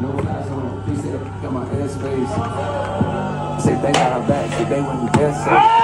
No lies on. He said, got my airspace. Said they got our back, said they wouldn't guess it.